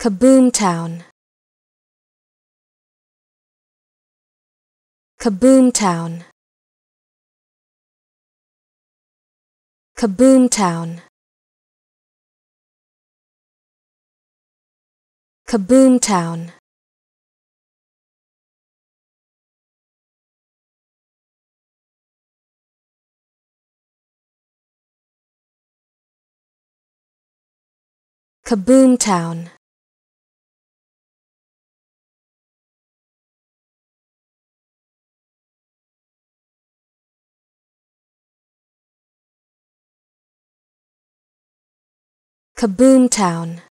Kaboom Town. Kaboom Town. Kaboom Kaboom Town.